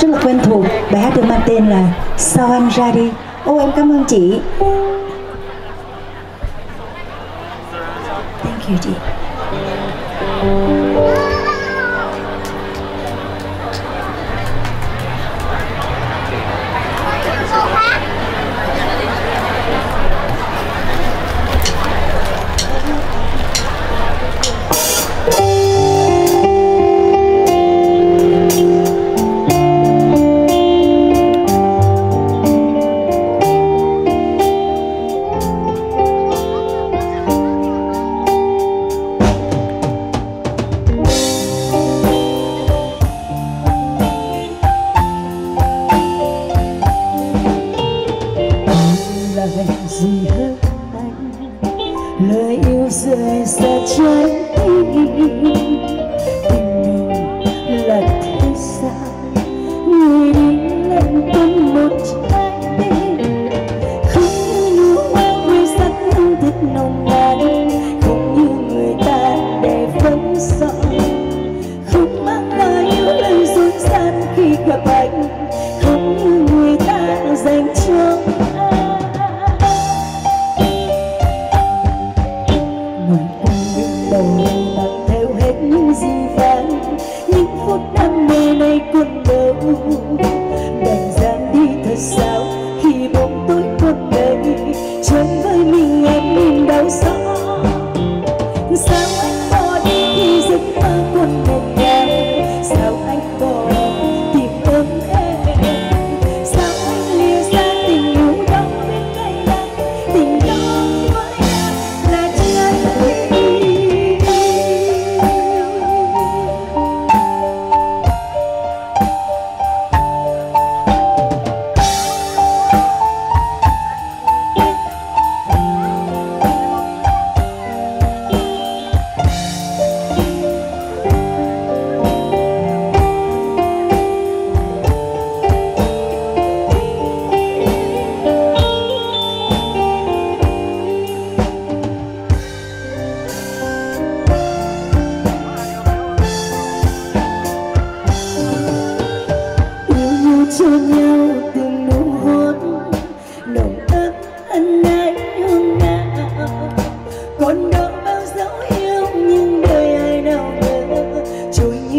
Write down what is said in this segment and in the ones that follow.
rất là quen thuộc. Bài hát được mang tên là sao anh ra đi ô, em cảm ơn chị. Thank you, chị. lời yêu rơi xa trái tim.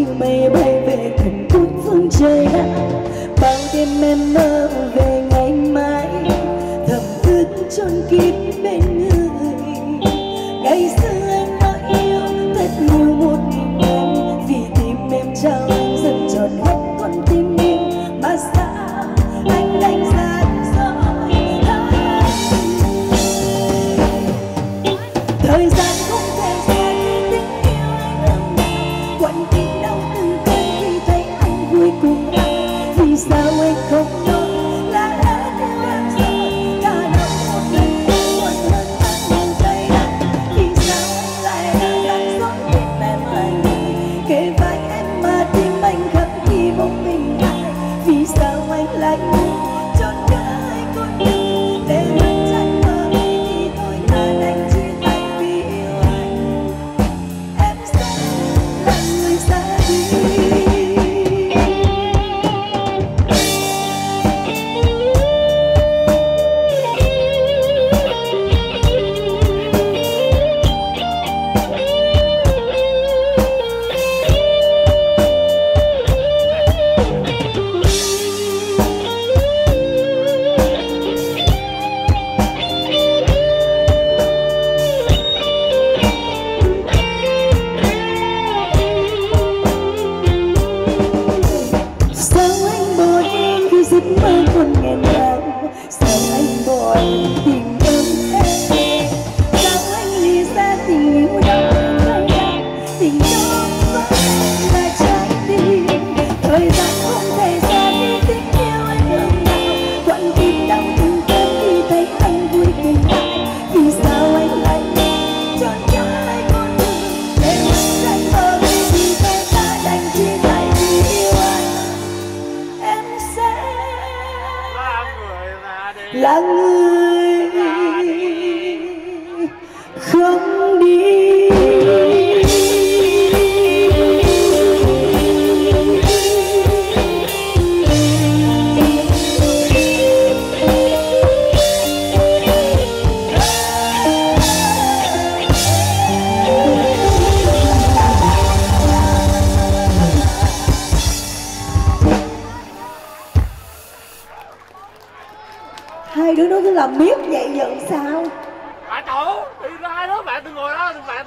như mây bay về thành phút phương trời đã bao đêm em mơ về cô Vì sao anh không lắng hai đứa nó cứ làm miết vậy giờ sao bà tổ? đi ra đó bạn đừng ngồi đó bạn